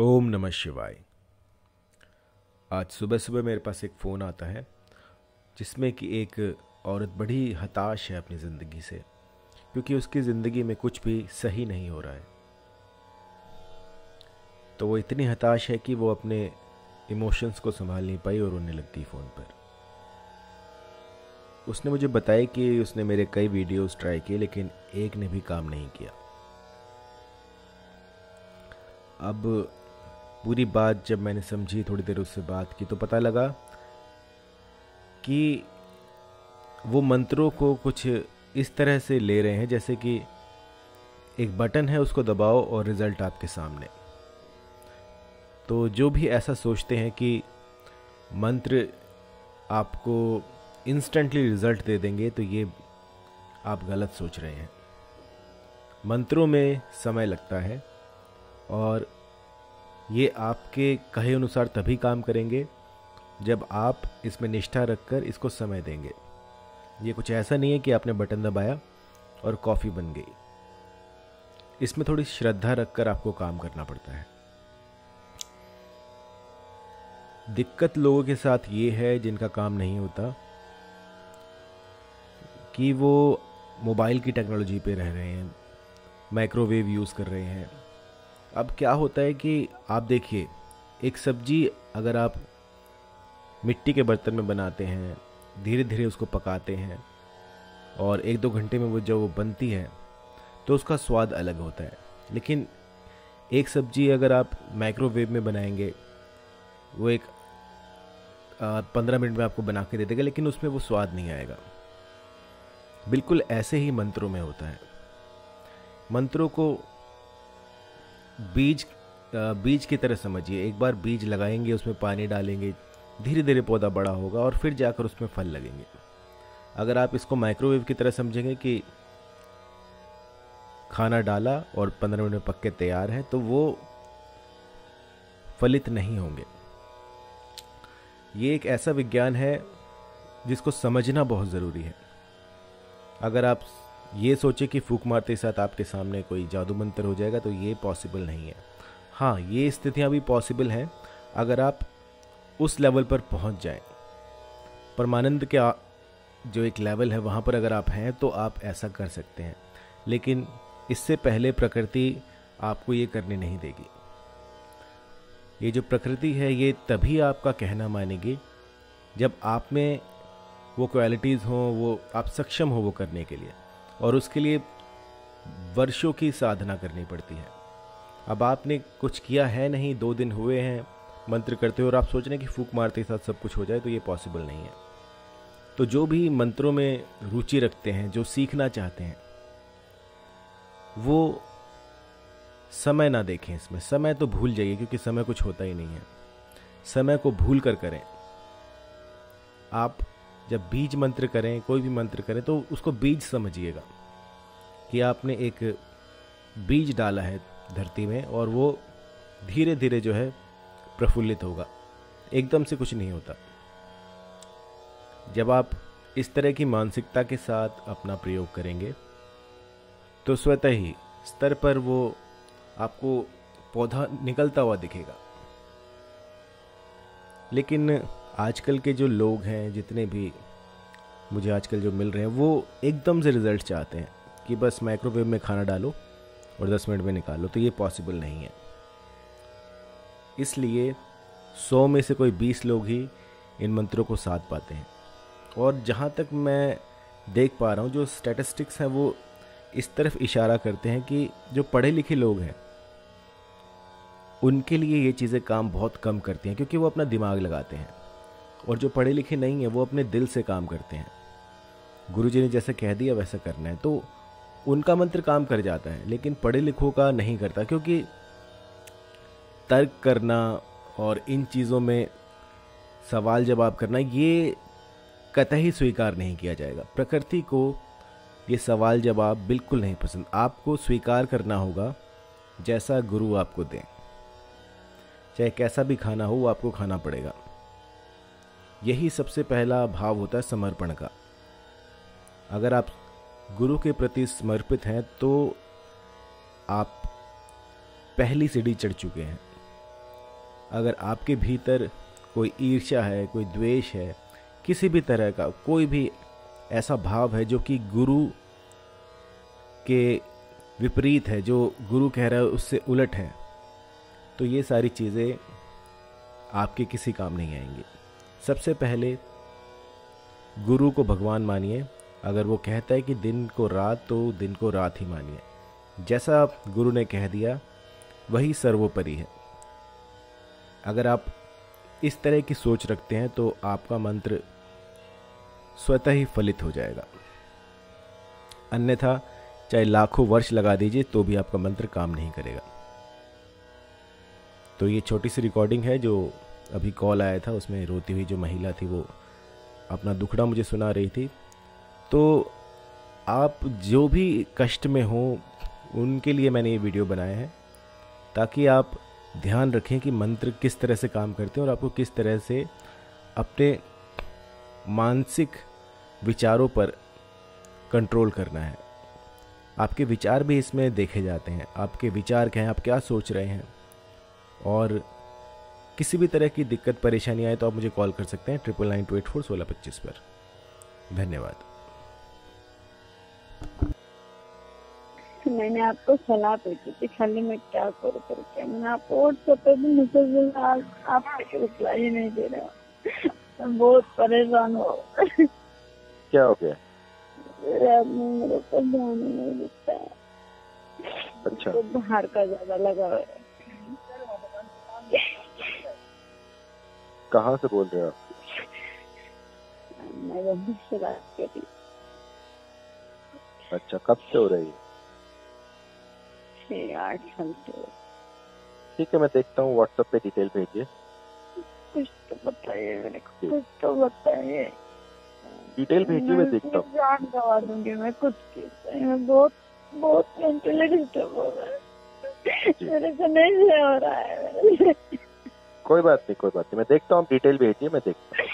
ओम नमः शिवाय। आज सुबह सुबह मेरे पास एक फ़ोन आता है, जिसमें कि एक औरत बड़ी हताश है अपनी ज़िंदगी से, क्योंकि उसकी ज़िंदगी में कुछ भी सही नहीं हो रहा है। तो वो इतनी हताश है कि वो अपने इमोशंस को संभाल नहीं पाई और रोने लगती फ़ोन पर। उसने मुझे बताया कि उसने मेरे कई वीडियोस ट्राई किए, लेकिन एक ने भी काम नहीं किया। अब पूरी बात जब मैंने समझी, थोड़ी देर उससे बात की तो पता लगा कि वो मंत्रों को कुछ इस तरह से ले रहे हैं, जैसे कि एक बटन है, उसको दबाओ और रिज़ल्ट आपके सामने। तो जो भी ऐसा सोचते हैं कि मंत्र आपको इंस्टेंटली रिज़ल्ट दे देंगे तो ये आप गलत सोच रहे हैं। मंत्रों में समय लगता है और ये आपके कहे अनुसार तभी काम करेंगे जब आप इसमें निष्ठा रखकर इसको समय देंगे। ये कुछ ऐसा नहीं है कि आपने बटन दबाया और कॉफ़ी बन गई। इसमें थोड़ी श्रद्धा रखकर आपको काम करना पड़ता है। दिक्कत लोगों के साथ ये है, जिनका काम नहीं होता, कि वो मोबाइल की टेक्नोलॉजी पे रह रहे हैं, माइक्रोवेव यूज़ कर रहे हैं अब क्या होता है कि आप देखिए, एक सब्ज़ी अगर आप मिट्टी के बर्तन में बनाते हैं धीरे धीरे उसको पकाते हैं और एक दो घंटे में वो जब वो बनती है तो उसका स्वाद अलग होता है। लेकिन एक सब्ज़ी अगर आप माइक्रोवेव में बनाएँगे, वो एक पंद्रह मिनट में आपको बना के दे देगा, लेकिन उसमें वो स्वाद नहीं आएगा। बिल्कुल ऐसे ही मंत्रों में होता है। मंत्रों को बीज बीज की तरह समझिए। एक बार बीज लगाएँगे, उसमें पानी डालेंगे धीरे धीरे पौधा बड़ा होगा और फिर जाकर उसमें फल लगेंगे। अगर आप इसको माइक्रोवेव की तरह समझेंगे कि खाना डाला और पंद्रह मिनट में पक के तैयार है तो वो फलित नहीं होंगे। ये एक ऐसा विज्ञान है जिसको समझना बहुत ज़रूरी है। अगर आप ये सोचे कि फूक मारते साथ आपके सामने कोई जादू मंत्र हो जाएगा तो ये पॉसिबल नहीं है। हाँ ये स्थितियाँ भी पॉसिबल हैं, अगर आप उस लेवल पर पहुँच जाए। परमानंद के जो एक लेवल है, वहाँ पर अगर आप हैं तो आप ऐसा कर सकते हैं। लेकिन इससे पहले प्रकृति आपको ये करने नहीं देगी। ये जो प्रकृति है, ये तभी आपका कहना मानेगी जब आप में वो क्वालिटीज़ हों, वो आप सक्षम हो वो करने के लिए। और उसके लिए वर्षों की साधना करनी पड़ती है। अब आपने कुछ किया है नहीं, दो दिन हुए हैं, मंत्र करते हो और आप सोच रहे हैं कि फूक मारते साथ सब कुछ हो जाए तो ये पॉसिबल नहीं है। तो जो भी मंत्रों में रुचि रखते हैं, जो सीखना चाहते हैं, वो समय ना देखें इसमें। समय तो भूल जाइए, क्योंकि समय कुछ होता ही नहीं है। समय को भूल कर करें। आप जब बीज मंत्र करें, कोई भी मंत्र करें तो उसको बीज समझिएगा कि आपने एक बीज डाला है धरती में और वो धीरे धीरे जो है प्रफुल्लित होगा। एकदम से कुछ नहीं होता। जब आप इस तरह की मानसिकता के साथ अपना प्रयोग करेंगे तो स्वतः ही स्तर पर वो आपको पौधा निकलता हुआ दिखेगा। लेकिन आजकल के जो लोग हैं, जितने भी मुझे आजकल जो मिल रहे हैं, वो एकदम से रिज़ल्ट चाहते हैं कि बस माइक्रोवेव में खाना डालो और 10 मिनट में निकालो तो ये पॉसिबल नहीं है। इसलिए 100 में से कोई 20 लोग ही इन मंत्रों को साथ पाते हैं। और जहाँ तक मैं देख पा रहा हूँ, जो स्टैटिस्टिक्स हैं, वो इस तरफ़ इशारा करते हैं कि जो पढ़े लिखे लोग हैं, उनके लिए ये चीज़ें काम बहुत कम करती हैं, क्योंकि वो अपना दिमाग लगाते हैं। और जो पढ़े लिखे नहीं हैं, वो अपने दिल से काम करते हैं। गुरु जी ने जैसे कह दिया, वैसा करना है। तो उनका मंत्र काम कर जाता है, लेकिन पढ़े लिखों का नहीं करता, क्योंकि तर्क करना और इन चीज़ों में सवाल जवाब करना, ये कतई स्वीकार नहीं किया जाएगा। प्रकृति को ये सवाल जवाब बिल्कुल नहीं पसंद। आपको स्वीकार करना होगा, जैसा गुरु आपको दें। चाहे कैसा भी खाना हो, वो आपको खाना पड़ेगा। यही सबसे पहला भाव होता है समर्पण का। अगर आप गुरु के प्रति समर्पित हैं तो आप पहली सीढ़ी चढ़ चुके हैं। अगर आपके भीतर कोई ईर्ष्या है, कोई द्वेष है, किसी भी तरह का कोई भी ऐसा भाव है जो कि गुरु के विपरीत है, जो गुरु कह रहा है उससे उलट है तो ये सारी चीज़ें आपके किसी काम नहीं आएँगी। सबसे पहले गुरु को भगवान मानिए। अगर वो कहता है कि दिन को रात तो दिन को रात ही मानिए। जैसा गुरु ने कह दिया, वही सर्वोपरि है। अगर आप इस तरह की सोच रखते हैं तो आपका मंत्र स्वतः ही फलित हो जाएगा। अन्यथा चाहे लाखों वर्ष लगा दीजिए तो भी आपका मंत्र काम नहीं करेगा। तो ये छोटी सी रिकॉर्डिंग है जो अभी कॉल आया था, उसमें रोती हुई जो महिला थी वो अपना दुखड़ा मुझे सुना रही थी। तो आप जो भी कष्ट में हो, उनके लिए मैंने ये वीडियो बनाया है, ताकि आप ध्यान रखें कि मंत्र किस तरह से काम करते हैं और आपको किस तरह से अपने मानसिक विचारों पर कंट्रोल करना है। आपके विचार भी इसमें देखे जाते हैं, आपके विचार क्या हैं आप क्या सोच रहे हैं, और किसी भी तरह की दिक्कत परेशानी आए तो आप मुझे कॉल कर सकते हैं triple nine two eight four सोलह पच्चीस पर। धन्यवाद। मैंने आपको सलाह भेजी थी खाली मैं क्या करूँ करके मैंने आपको व्हाट्सएप पे भी मैसेज आज आप रिप्लाई नहीं दे रहे मैं बहुत परेशान हो। क्या हो गया? मेरे आदमी मेरे ऊपर ध्यान नहीं देता अच्छा। तो बाहर का ज़्यादा लगा हुआ है। कहाँ से बोल रहे हो आप? मैं बम्बई से बात कर रही अच्छा कब से हो रही है? छह आठ साल से ठीक है मैं देखता हूँ व्हाट्सएप पे डिटेल भेजिए। कुछ तो बताइए मेरे को कुछ तो बताइए। डिटेल भेजिए मैं देखता हूँ। जान गवा दूँगी मैं कुछ की मैं बहुत बहुत मेंटली डिस्टर्ब हो रहा है। मेरे से नहीं हो रहा है। कोई बात नहीं कोई बात नहीं। मैं देखता हूँ डिटेल भेजिए मैं देखता हूँ।